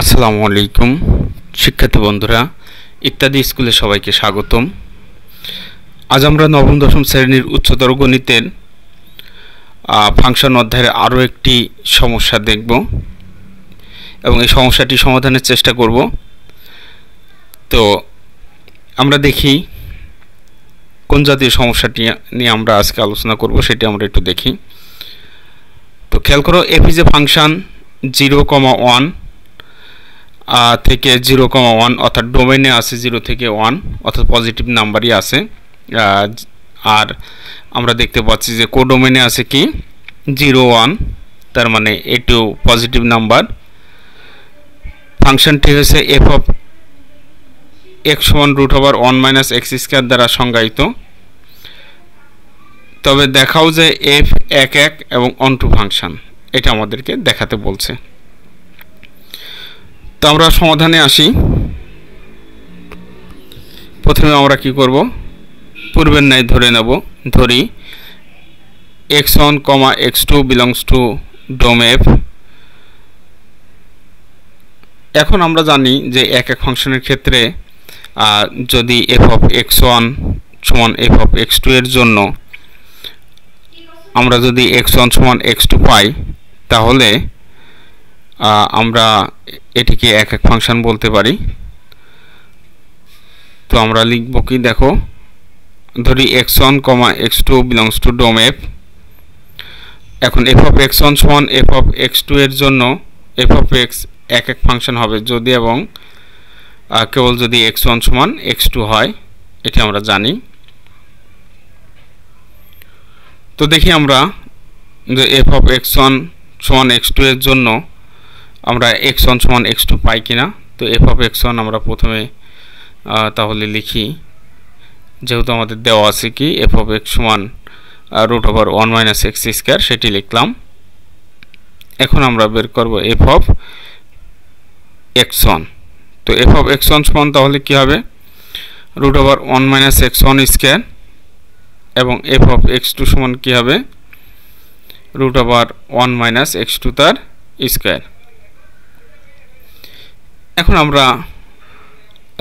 আসসালামু আলাইকুম, শিক্ষার্থী বন্ধুরা, ইত্যাদি স্কুলে সবাইকে স্বাগতম। আজ আমরা নবম, দশম শ্রেণির উচ্চতর গণিতের ফাংশন অধ্যায়ের আরও একটি সমস্যা দেখব এবং এই সমস্যাটি সমাধানের চেষ্টা করব। তো আমরা দেখি কোন জাতীয় সমস্যাটি নিয়ে আমরা আজকে আলোচনা করব, সেটি আমরা একটু দেখি। তো খেয়াল করো, F is a function zero comma one থেকে জিরো কমা ওয়ান অর্থাৎ ডোমেনে আছে জিরো থেকে ওয়ান, অর্থাৎ পজিটিভ নাম্বারই আছে। আর আমরা দেখতে পাচ্ছি যে কোডোমেনে আছে কি? জিরো ওয়ান, তার মানে এটু পজিটিভ নাম্বার ফাংশনটি হয়েছে F of X one root over one minus X square দ্বারা সংজ্ঞায়িত। তবে দেখাও যে এফ এক এক এবং অন টু ফাংশন এটা আমাদেরকে দেখাতে বলছে। তো আমরা সমাধানে আসি। প্রথমে আমরা কি করব? পূর্বের ন্যায় ধরে নেব। ধরি X one comma X two belongs to dom F এখন আমরা জানি যে এক এক ফাংশনের ক্ষেত্রে যদি এফ অফ এক্স ওয়ান সমান এফ অফ এক্স টু এর জন্য আমরা যদি এক্স ওয়ান সমান এক্স টু পাই, তাহলে আমরা এটিকে এক এক ফাংশন বলতে পারি। তো আমরা লিখব কি, দেখো, ধরি X one comma X two belongs to dom F এখন এফ অফ এক্স ওয়ান সমান এফ অফ এক্স টু এর জন্য এফ অফ এক্স এক এক ফাংশন হবে। যদি এবং কেবল যদি এক্স ওয়ান সমান এক্স টু হয়, এটি আমরা জানি। তো দেখি আমরা যে এফ অফ এক্স ওয়ান সমান এক্স টু এর জন্য আমরা এক্স ওয়ান সমান এক্স টু পাই কিনা, তো এফ অফ এক্স ওয়ান আমরা প্রথমে তাহলে লিখি, যেহেতু আমাদের দেওয়া আছে কি এফ অফ এক্স সমান root over one minus X square সেটি লিখলাম। এখন আমরা বের করব এফ অফ এক্স ওয়ান তো এফ অফ এক্স ওয়ান সমান তাহলে কী হবে? Root over one minus X one square এবং এফ অফ এক্স টু সমান কী হবে? Root over one minus X two তার স্কোয়ার এখন আমরা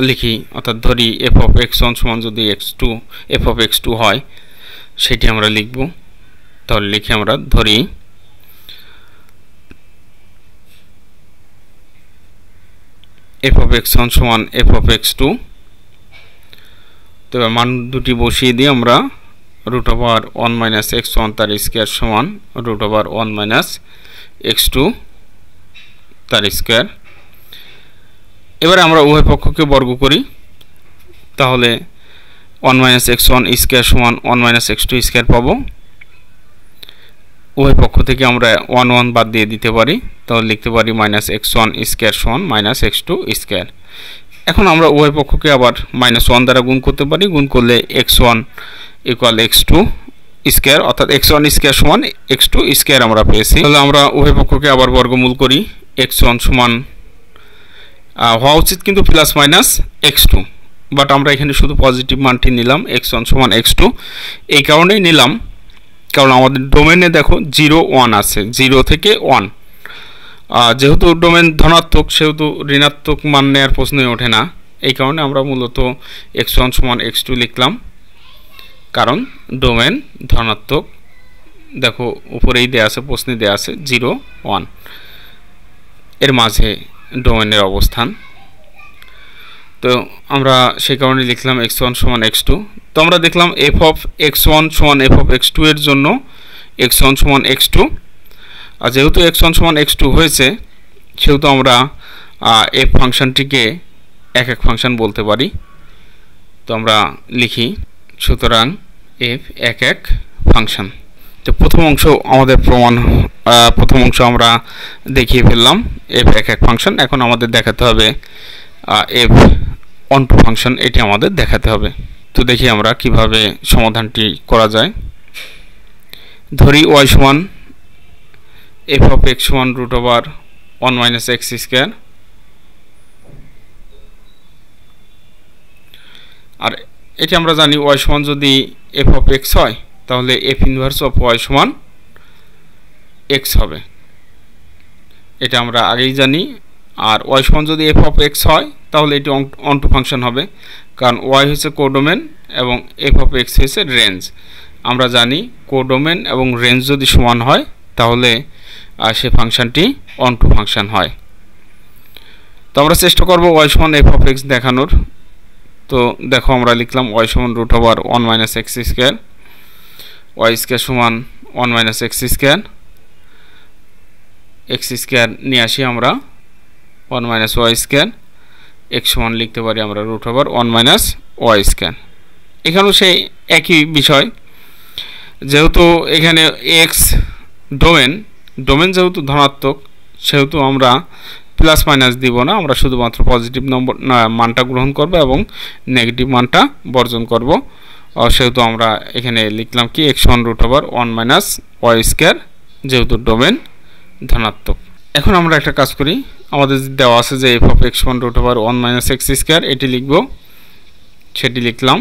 লিখি, অর্থাৎ ধরি এফ অফ এক্স ওয়ান সমান যদি x two f of x two হয়, সেটি আমরা লিখব। তাহলে লিখে আমরা, ধরি এফ অফ এক্স ওয়ান সমান এফ অফ এক্স টু তবে মান দুটি বসিয়ে দিয়ে আমরা root over one minus x one তার স্কোয়ার সমান root over one minus x two তার স্কোয়ার এবারে আমরা উভয় পক্ষকে বর্গ করি। তাহলে one minus x one square সমান one minus x two square পাবো। উভয় পক্ষ থেকে আমরা ওয়ান ওয়ান বাদ দিয়ে দিতে পারি। তাহলে লিখতে পারি মাইনাস এক্স ওয়ান স্কোয়ার সমান মাইনাস এক্স টু স্কোয়ার এখন আমরা উভয় পক্ষকে আবার মাইনাস ওয়ান দ্বারা গুণ করতে পারি। গুণ করলে x one equal x two square অর্থাৎ এক্স ওয়ান স্কোয়ার সমান এক্স টু স্কোয়ার আমরা পেয়েছি। তাহলে আমরা উভয় পক্ষকে আবার বর্গমূল করি। এক্স ওয়ান সমান হওয়া উচিত কিন্তু plus minus x two but আমরা এখানে শুধু পজিটিভ মানটি নিলাম এক্স ওয়ান সমান এক্স টু এই কারণেই নিলাম, কারণ আমাদের ডোমেনে দেখো জিরো ওয়ান আছে জিরো থেকে ওয়ান যেহেতু ডোমেন ধনাত্মক, সেহেতু ঋণাত্মক মান নেওয়ার প্রশ্নই ওঠে না। এই কারণে আমরা মূলত এক্স ওয়ান সমান এক্স টু লিখলাম। কারণ ডোমেন ধনাত্মক, দেখো উপরেই দেওয়া আছে, প্রশ্নে দেওয়া আছে জিরো ওয়ানের মাঝে ডোমেনের অবস্থান। তো আমরা সেই কারণে লিখলাম এক্স ওয়ান সমান এক্স টু তো আমরা দেখলাম এফ অফ এক্স ওয়ান সমান এফ অফ এক্স টু এর জন্য এক্স ওয়ান সমান এক্স টু আর যেহেতু এক্স ওয়ান সমান এক্স টু হয়েছে, সেহেতু আমরা এফ ফাংশনটিকে এক এক ফাংশন বলতে পারি। তো আমরা লিখি, সুতরাং এফ এক এক ফাংশন। তো প্রথম অংশ আমাদের প্রমাণ প্রথম অংশ আমরা দেখিয়ে ফেললাম এফ এক এক ফাংশন এখন আমাদের দেখাতে হবে এফ অন টু ফাংশন এটি আমাদের দেখাতে হবে। তো দেখি আমরা কীভাবে সমাধানটি করা যায়। ধরি ওয়াই সমান এফ অফ এক্স সমান root over one minus x square আর এটি আমরা জানি ওয়াই সমান যদি এফ অফ এক্স হয়, তাহলে এফ ইনভার্স অফ ওয়াই সমান এক্স হবে। এটা আমরা আগেই জানি। আর ওয়াই সমান যদি এফ অফ এক্স হয়, তাহলে এটি অন্টু ফাংশন হবে। কারণ ওয়াই হচ্ছে কোডোমেন এবং এফ অফ এক্স হচ্ছে রেঞ্জ আমরা জানি কোডোমেন এবং রেঞ্জ যদি সমান হয়, তাহলে সে ফাংশনটি অন্টু ফাংশন হয়। তো আমরা চেষ্টা করব ওয়াই সমান এফ অফ এক্স দেখানোর। তো দেখো, আমরা লিখলাম ওয়াই সমান root over one minus x square y square সমান one minus x square x square নিয়ে আসি আমরা। One minus y square x সমান লিখতে পারি আমরা root over one minus y square এখানেও সেই একই বিষয়। যেহেতু এখানে এক্স ডোমেন ডোমেন যেহেতু ধনাত্মক, সেহেতু আমরা প্লাস মাইনাস দিব না, আমরা শুধুমাত্র পজিটিভ নম্বর মানটা গ্রহণ করব এবং নেগেটিভ মানটা বর্জন করব। সেহেতু আমরা এখানে লিখলাম কি x one root over one minus y square যেহেতু ডোমেন ধনাত্মক। এখন আমরা একটা কাজ করি। আমাদের দেওয়া আছে যে f of x one root over one minus x square এটি লিখব। সেটি লিখলাম।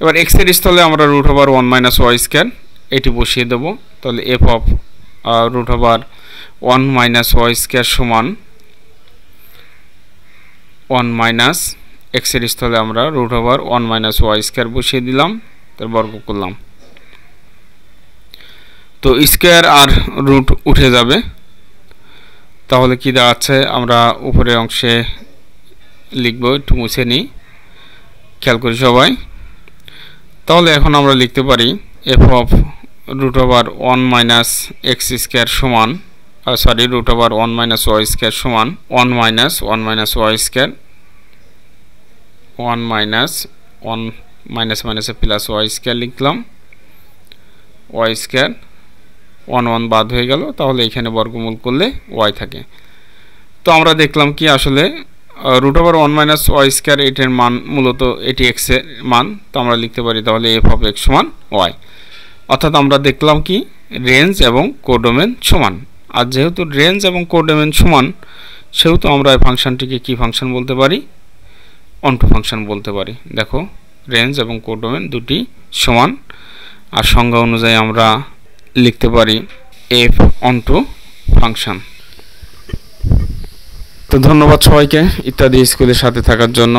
এবার এক্সের স্থলে আমরা root over one minus y square এটি বসিয়ে দেব। তাহলে f of root over one minus y square সমান ওয়ান মাইনাস এক্সের স্থলে আমরা root over one minus y square বসিয়ে দিলাম। তার বর্গ করলাম। তো স্কোয়ার আর রুট উঠে যাবে। তাহলে কি দাঁড়াচ্ছে আমরা উপরের অংশে লিখব, একটু মুছে নিই। খেয়াল করি সবাই। তাহলে এখন আমরা লিখতে পারি f of root over one minus x square সমান sorry root over one minus y square সমান one minus one minus y square one minus one minus মাইনাসে প্লাস ওয়াই স্কোয়ার লিখলাম। ওয়াই স্কোয়ার ওয়ান ওয়ান বাদ হয়ে গেল, তাহলে এখানে বর্গমূল করলে ওয়াই থাকে। তো আমরা দেখলাম কি আসলে root over one minus y square এটার মান মূলত এটি এক্সের মান, তো আমরা লিখতে পারি তাহলে এফ অফ এক্স সমান ওয়াই অর্থাৎ আমরা দেখলাম কি রেঞ্জ এবং কোডোমেন সমান। আর যেহেতু রেঞ্জ এবং কোডোমেন সমান, সেহেতু আমরা এই ফাংশনটিকে কি ফাংশন বলতে পারি? অন্টু ফাংশন বলতে পারি। দেখো রেঞ্জ এবং কোডোমেন দুটি সমান। আর সংজ্ঞা অনুযায়ী আমরা লিখতে পারি এফ অন্টু ফাংশন তো ধন্যবাদ সবাইকে ইত্যাদি স্কুলের সাথে থাকার জন্য।